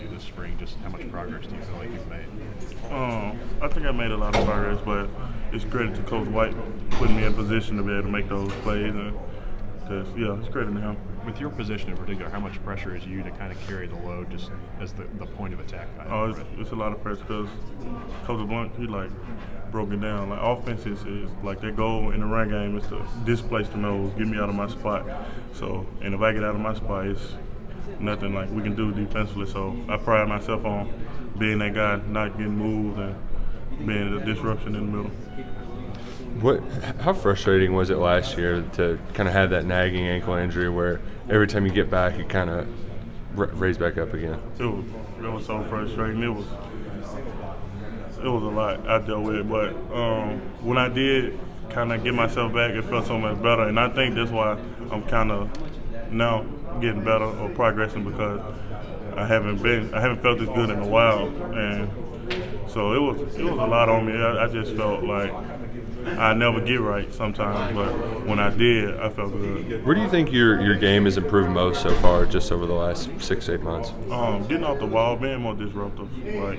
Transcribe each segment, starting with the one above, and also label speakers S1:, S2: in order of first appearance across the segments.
S1: you this spring? Just how much progress do you feel like you've made?
S2: Um, I think I made a lot of progress, but it's credit to Coach White putting me in position to be able to make those plays. And cause, yeah, it's credit to him.
S1: With your position in particular, how much pressure is you to kind of carry the load just as the, the point of attack guy?
S2: Oh, it's, it's a lot of pressure because Coach Blunt, he like broke it down. Like offense is, is like their goal in the run game is to displace the nose, get me out of my spot. So, and if I get out of my spot, it's nothing like we can do defensively. So I pride myself on being that guy, not getting moved and being a disruption in the middle.
S3: What? How frustrating was it last year to kind of have that nagging ankle injury where every time you get back, it kind of raise back up again?
S2: It was, it was so frustrating. It was it was a lot I dealt with, but um, when I did kind of get myself back, it felt so much better, and I think that's why I'm kind of now getting better or progressing because I haven't been I haven't felt this good in a while, and so it was it was a lot on me. I, I just felt like I never get right sometimes, but when I did, I felt good.
S3: Where do you think your your game has improved most so far, just over the last six eight months?
S2: Um, getting off the ball, being more disruptive, like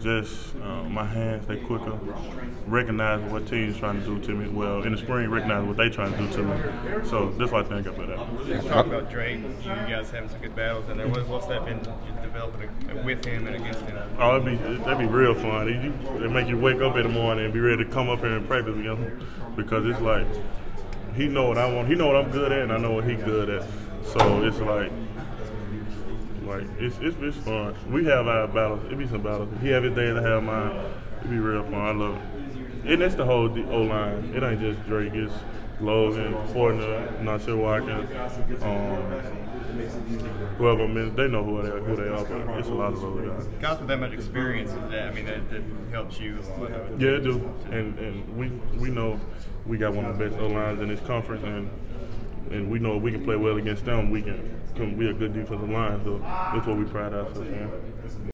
S2: just uh, my hands they quicker, recognize what team's trying to do to me. Well, in the spring, recognize what they trying to do to me. So this what I think about that.
S4: Talk about Drake. You guys having some good battles in there. what's that been developing with him and against him?
S2: Oh, it'd be that'd be real fun. It, it make you wake up in the morning and be ready to come up here and practice him because it's like he know what I want. He know what I'm good at, and I know what he good at. So it's like like it's, it's it's fun. We have our battles. It be some battles. He have his day to have mine. It be real fun. I love it. And that's the whole O line. It ain't just Drake. It's Logan, Fortner, Nasir Watkins, um, whoever. I mean, they know who they are, who they are, but it's a lot of those guys.
S4: Guys with that much experience, that I mean, that, that helps you a lot.
S2: Yeah, it do. And and we we know we got one of the best O lines in this conference, and and we know if we can play well against them, we can, can we a good defensive line. So that's what we pride ourselves in.